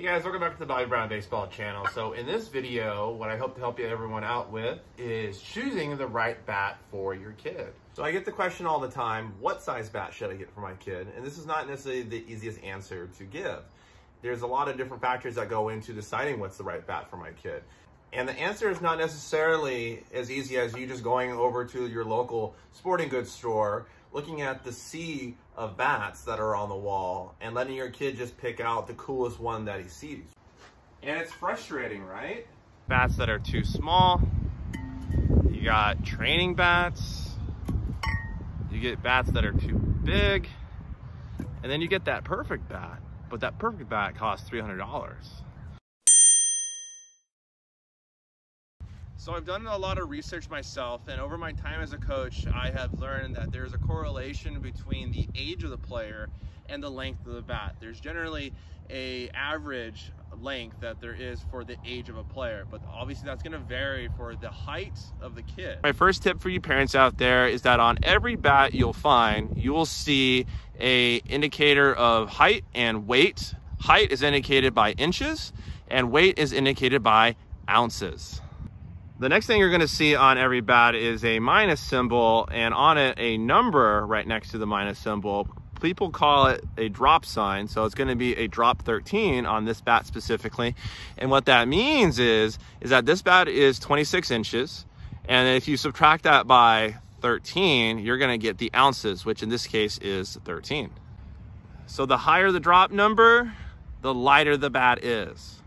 Hey guys, welcome back to the Bobby Brown Baseball channel. So in this video, what I hope to help you everyone out with is choosing the right bat for your kid. So I get the question all the time, what size bat should I get for my kid? And this is not necessarily the easiest answer to give. There's a lot of different factors that go into deciding what's the right bat for my kid. And the answer is not necessarily as easy as you just going over to your local sporting goods store, looking at the sea of bats that are on the wall and letting your kid just pick out the coolest one that he sees. And it's frustrating, right? Bats that are too small. You got training bats. You get bats that are too big. And then you get that perfect bat. But that perfect bat costs $300. So I've done a lot of research myself and over my time as a coach, I have learned that there's a correlation between the age of the player and the length of the bat. There's generally a average length that there is for the age of a player, but obviously that's gonna vary for the height of the kid. My first tip for you parents out there is that on every bat you'll find, you will see a indicator of height and weight. Height is indicated by inches and weight is indicated by ounces. The next thing you're gonna see on every bat is a minus symbol and on it a number right next to the minus symbol. People call it a drop sign. So it's gonna be a drop 13 on this bat specifically. And what that means is, is that this bat is 26 inches. And if you subtract that by 13, you're gonna get the ounces, which in this case is 13. So the higher the drop number, the lighter the bat is.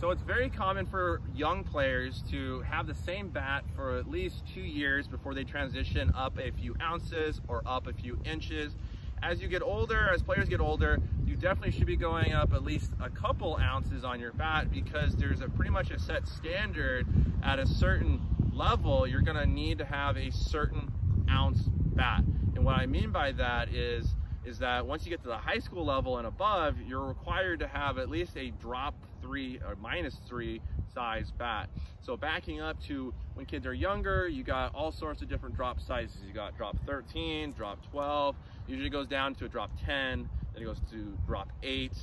So it's very common for young players to have the same bat for at least two years before they transition up a few ounces or up a few inches. As you get older, as players get older, you definitely should be going up at least a couple ounces on your bat because there's a pretty much a set standard at a certain level, you're gonna need to have a certain ounce bat. And what I mean by that is is that once you get to the high school level and above, you're required to have at least a drop three or minus three size bat. So backing up to when kids are younger, you got all sorts of different drop sizes. You got drop 13, drop 12, usually goes down to a drop 10, then it goes to drop eight,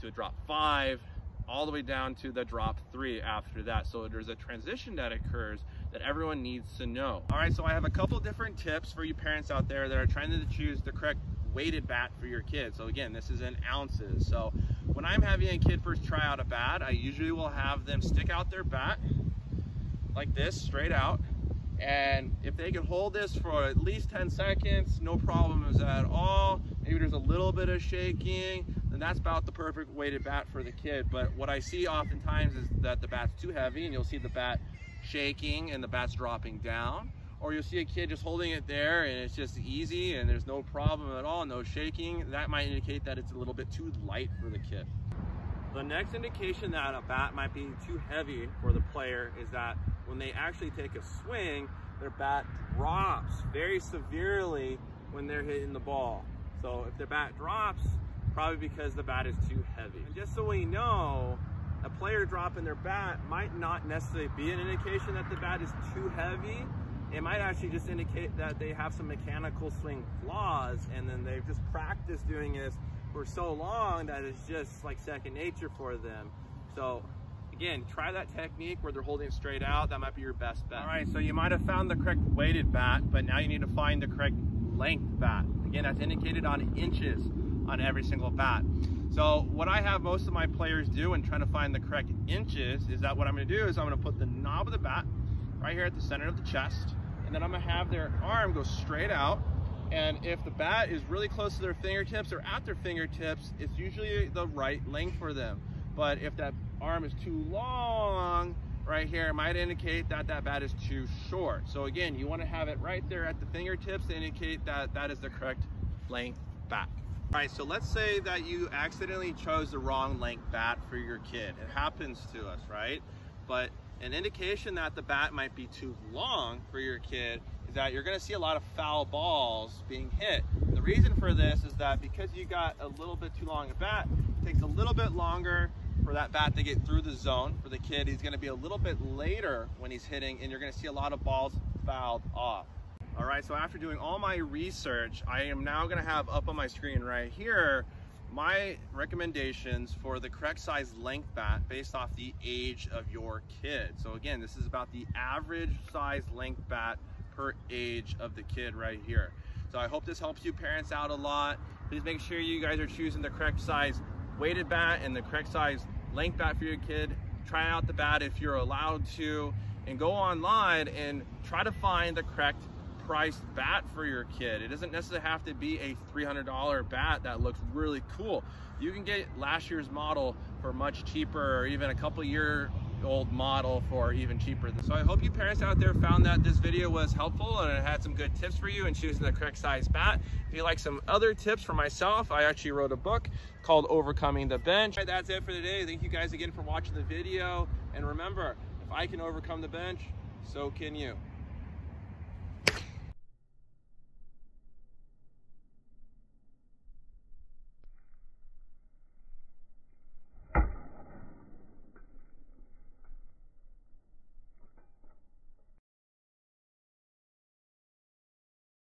to a drop five, all the way down to the drop three after that. So there's a transition that occurs that everyone needs to know. All right, so I have a couple different tips for you parents out there that are trying to choose the correct weighted bat for your kid. So again, this is in ounces. So when I'm having a kid first try out a bat, I usually will have them stick out their bat like this, straight out. And if they can hold this for at least 10 seconds, no problems at all. Maybe there's a little bit of shaking, then that's about the perfect weighted bat for the kid. But what I see oftentimes is that the bat's too heavy and you'll see the bat shaking and the bat's dropping down or you'll see a kid just holding it there and it's just easy and there's no problem at all, no shaking, that might indicate that it's a little bit too light for the kid. The next indication that a bat might be too heavy for the player is that when they actually take a swing, their bat drops very severely when they're hitting the ball. So if the bat drops, probably because the bat is too heavy. And just so we know, a player dropping their bat might not necessarily be an indication that the bat is too heavy, it might actually just indicate that they have some mechanical swing flaws and then they've just practiced doing this for so long that it's just like second nature for them. So again, try that technique where they're holding straight out. That might be your best bet. All right, so you might have found the correct weighted bat, but now you need to find the correct length bat. Again, that's indicated on inches on every single bat. So what I have most of my players do in trying to find the correct inches is that what I'm gonna do is I'm gonna put the knob of the bat right here at the center of the chest then I'm gonna have their arm go straight out. And if the bat is really close to their fingertips or at their fingertips, it's usually the right length for them. But if that arm is too long, right here, it might indicate that that bat is too short. So again, you wanna have it right there at the fingertips to indicate that that is the correct length bat. All right, so let's say that you accidentally chose the wrong length bat for your kid. It happens to us, right? But an indication that the bat might be too long for your kid is that you're gonna see a lot of foul balls being hit. The reason for this is that because you got a little bit too long a bat, it takes a little bit longer for that bat to get through the zone. For the kid, he's gonna be a little bit later when he's hitting and you're gonna see a lot of balls fouled off. All right, so after doing all my research, I am now gonna have up on my screen right here my recommendations for the correct size length bat based off the age of your kid. So again, this is about the average size length bat per age of the kid right here. So I hope this helps you parents out a lot. Please make sure you guys are choosing the correct size weighted bat and the correct size length bat for your kid. Try out the bat if you're allowed to and go online and try to find the correct priced bat for your kid. It doesn't necessarily have to be a $300 bat that looks really cool. You can get last year's model for much cheaper or even a couple year old model for even cheaper. So I hope you parents out there found that this video was helpful and it had some good tips for you in choosing the correct size bat. If you like some other tips for myself, I actually wrote a book called Overcoming the Bench. Right, that's it for today. Thank you guys again for watching the video. And remember, if I can overcome the bench, so can you.